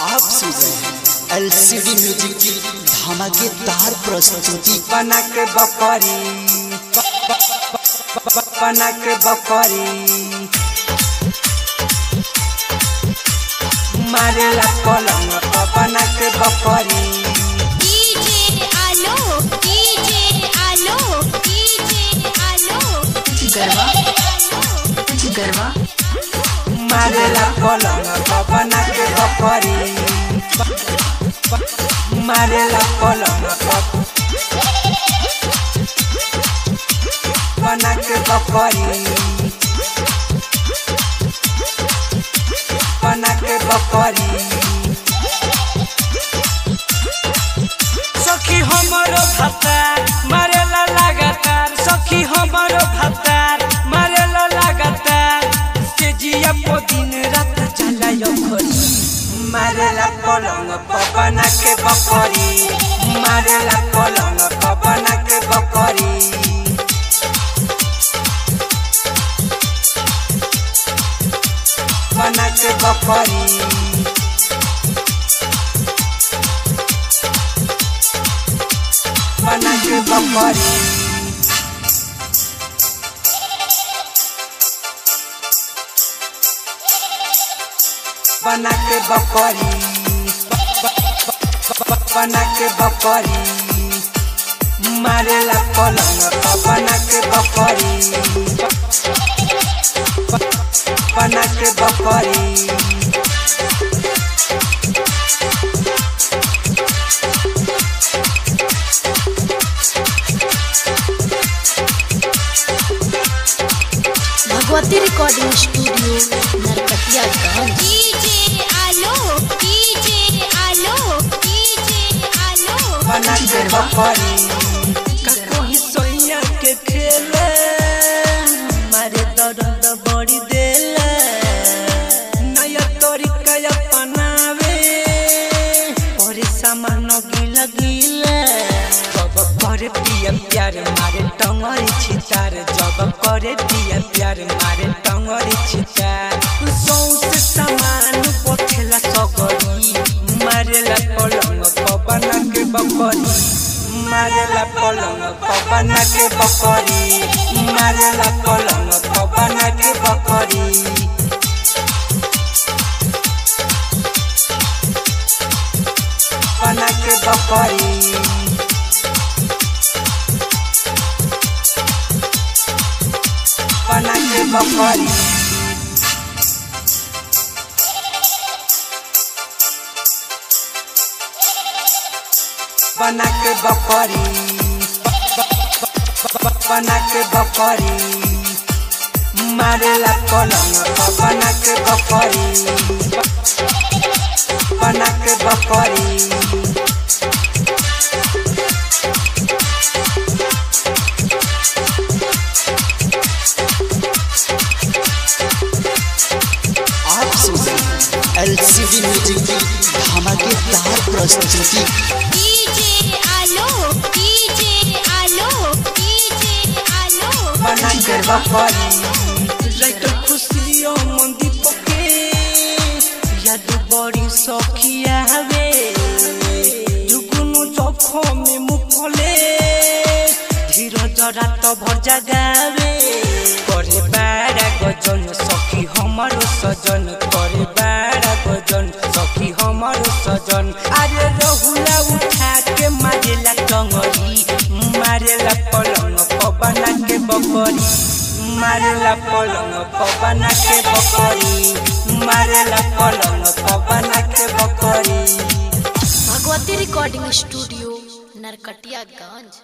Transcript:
आप सुन रहे हैं एलसीडी म्यूज़िक की धमाकेदार प्रस्तुति। बना के बकरी बना के बकरी मारेला पलंग पर बना के बकरी डीजे आलो डीजे आलो डीजे आलो। गरबा गरबा। मारेला पलंग पर के बकरी मारेला पलंग पर के बकरी बना के बकरी सखी हमरो भातार दिन रात चला यो खरी मारेला पलंग पर के बकरी मारेला पलंग पर के बकरी के बकरी बना के बकरी बना के बकरी बना के बकरी मारेला पलंग पर बना के बकरी बना के बकरी Bhagwati recording studio Narkatiaganj DJ आलो डीजे आलो डीजे आलो बना के सोइया खेले मारे दर्द बड़ी देले नया तरीका अपनावे और सामान गिला करे प्यार मारे टंगरी छितार करे पिया प्यार मारे टंगरी छितार सौसे सामान पथेला सगरी मारेला पलंग पबना के बकरी मारेला पलंग पबना के बकरी मारेला पलंग पबना के बकरी बना के बकरी बना के बकरी बना के बकरी बना के बकरी मारेला पलंग बना के बकरी बना के बकरी हैं एलसीडी म्यूज़िक की धमाकेदार प्रस्तुति डीजे आलो डीजे आलो डीजे आलो बना के बकरी लाइट खुशियों मंदी पके याद बड़ी सखिया हवे जुगुनु चोखो में मुफले धीरज रात भर जगावे करे बाड़ा मारेला पलंग पबना के बकरी मारेला पलंग पबना के बकरी मारेला पलंग पबना के बकरी भगवती रिकॉर्डिंग स्टूडियो, नरकटियागंज.